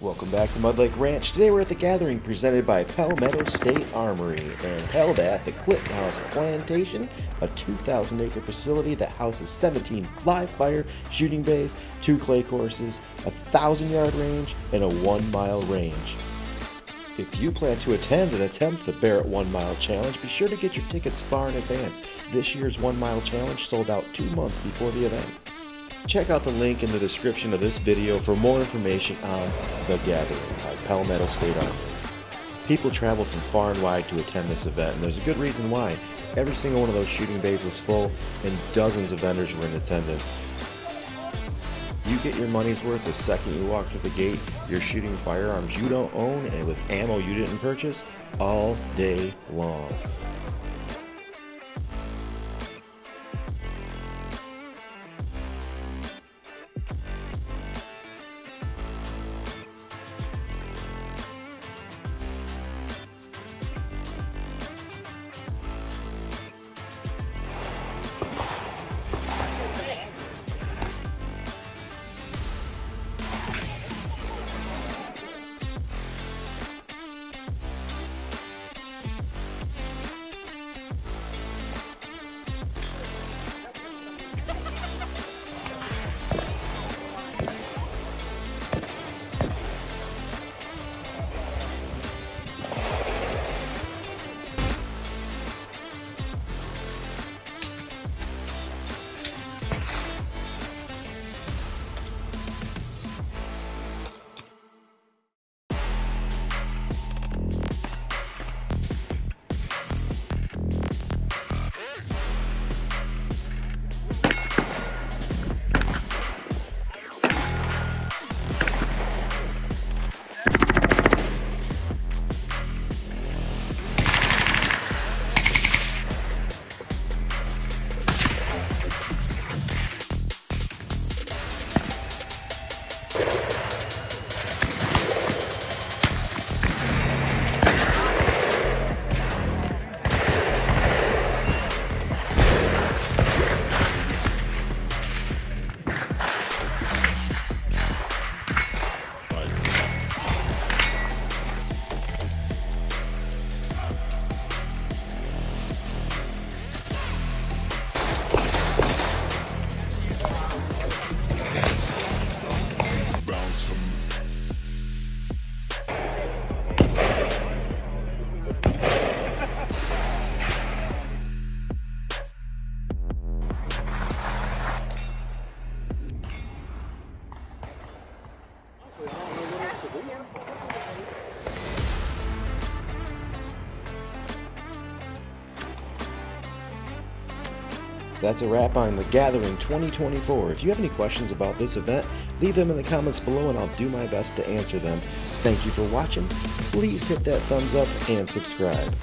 Welcome back to Mud Lake Ranch. Today we're at the gathering presented by Palmetto State Armory and held at the Clinton House Plantation, a 2,000 acre facility that houses 17 live fire shooting bays, two clay courses, a 1,000 yard range, and a one mile range. If you plan to attend and attempt the Barrett One Mile Challenge, be sure to get your tickets far in advance. This year's One Mile Challenge sold out two months before the event. Check out the link in the description of this video for more information on The Gathering by Palmetto State Armory. People travel from far and wide to attend this event, and there's a good reason why. Every single one of those shooting bays was full, and dozens of vendors were in attendance. You get your money's worth the second you walk through the gate. You're shooting firearms you don't own and with ammo you didn't purchase all day long. That's a wrap on The Gathering 2024. If you have any questions about this event, leave them in the comments below and I'll do my best to answer them. Thank you for watching. Please hit that thumbs up and subscribe.